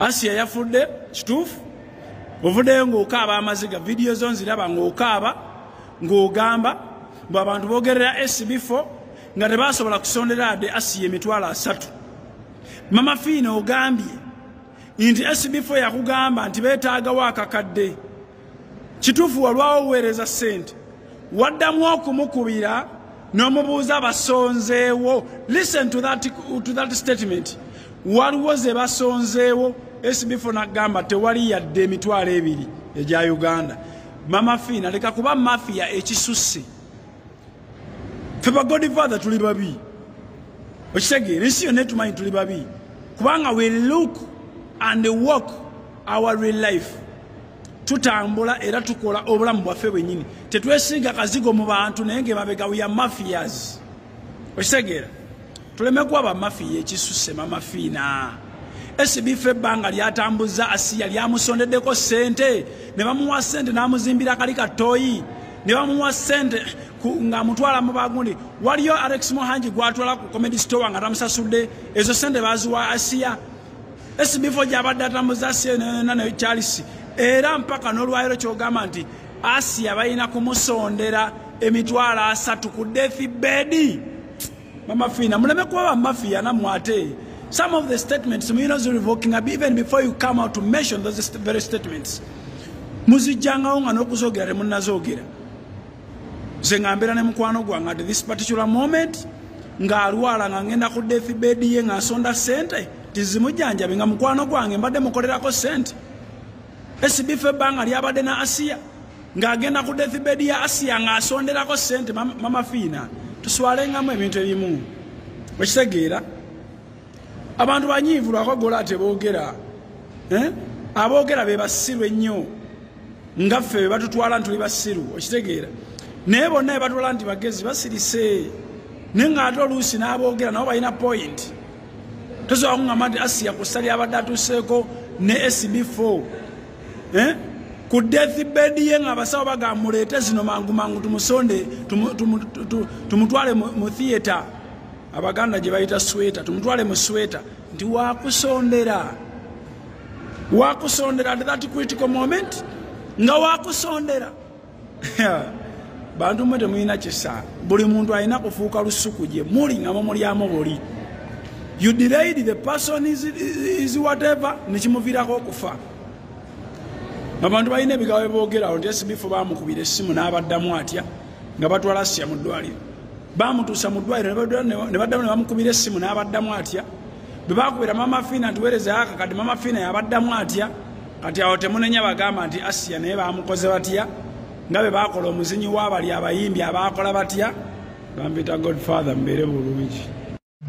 asiya yafudde kituufu ovuddeyo ng'okaaba amaziga vidiyo zo nziraba ng'okaaba ng'ogamba mbu abantu boogerera sb4 nga tebasobola kusondera adde asiya emitwalo asatu. Mama fiina ogambye nti sb4 yakugamba nti beetaagawo akakadde. Kituufu walwawo oweereza ssente. Waddamu okumukubira n'omubuuza basonzeewo listen to that, to that statement waliwo ze basonzeewo sb4 nagamba tewali yadde emitwalo ebiri egya uganda. Mama fiina leka kuba mafiya ekisusse. Fe bagodfather tuli babi. Okitegeera ensi yonna etumanyi tuli babi. Kubanga we look and walk our real life. Tutambula era tukola obulamu bwaffe bwennyini. Tetwesiga kazigo mu bantu naye ngemabega we are mafias. Okitegeera tuleme kuba bamafiya ekisusse mamafiina esibifa ebbanga lyatambuza asiya lyamusondeddeko sente. Ne bamuwa sente n'amuzimbira kali katoyi ne bamuwa sente ng'amutwala mu bagundi. Waliyo alex muhanji gwatwala ku comedy store nga tamusasudde ezo sente baziwa asiya. Esibifo gyabadde atambuza asiya ne charles. Era mpaka n'olwayiro kyogamba nti asiya balina kumusondera emitwalo asatu ku death bedi mamafiina muleme kuba bamafiya nammwe ate some of the statements muyina zirevoking up even before you come out to mention those very statements. Muzijjangawo nga n'okuzogera temunazoogera ze ngambeera ne mukwano gwange at this particular moment ng'alwala nga ngenda ku death bed ye nga nsonda sente tizimujjanjabe nga mukwano gwange mbadde mukolerako sente. Esibifa ebbanga lyabadde na asiya ng'agenda ku death bed ya asiya ng'asonderako sente mama fiina tuswalengamu ebintu ebimu. Okitegeera abantu banyiivu lwakogola teboogera aboogera be basiru ennyo. Ngaffe be batutwala nti tuli basiru okitegeera naye bonna be batwala nti bagezi basirise. Naye ng'ate oluusi n'aboogera nabo balina point. Tosobola kuŋŋamba nti asiya ku ssa lyabadde atuuseeko ne sb4 ku death bed ye ng'abasawo bagamba muleete zino mangu mangu tumusonde tumutwale mu theatre. Abaganda gye bayita sweta tumutwale mu sweta nti wakusondera wakusondera at that critical moment nga wakusondera bantu mwe temulina kisa buli muntu alina kufuuka lusuku gye muli nga mumulyamu buli. You delayed the person is, is whatever nekimuviirako okufa abantu balina ebigawo beboogerawo nti esibifu bamukubira essimu n'abaddamu atya nga batwala asya mu ddwaliro. Bamutuusa mu ddwaliro ne baddamu ne bamukubira essimu n'abaddamu atya. Bwe bakubira mama fiina nti weerezayo akakadde mama fiina yabaddamu atya? Kati awo temunenya bagamba nti asiya naye bamukoze batya? Nga bwe bakola omuzinyi w'abali abayimbi abakola batya? Bampita godfather mbeere bulungi.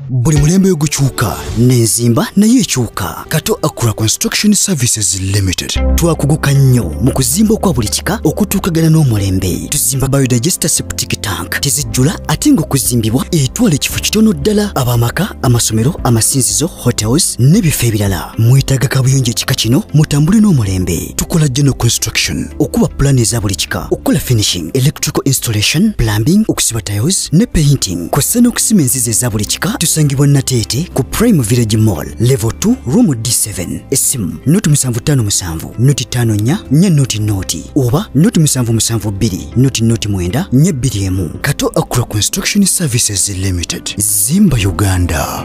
Buli mulembe gukyuka n'enzimba nayo ekyuka kato akura construction services limited. Twakuguka nnyo mu kuzimba okwa buli kika okutuukagana n'omulembe. Tuzimba biodigester septic tank. Tezijjula ate ng'okuzimbibwa etwala ekifo kitono ddala. Ab'amaka amasomero amasinzizo hotels n'ebifo ebirala. Mwetaaga kabuyonjo ekika kino mutambule n'omulembe. Tukola general construction. Okuba pulani eza buli kika. Okukola finishing electrical installation plumbing okusiba tiles ne painting. Kw'ossa n'okusima enzizi eza buli kika tusangibwa nateete ku prime village mall level 2 room d7 essimu noti 757 noti 54 nye noti noti oba noti 772 noti noti 9 nye 21 kato akura construction services limited zimba uganda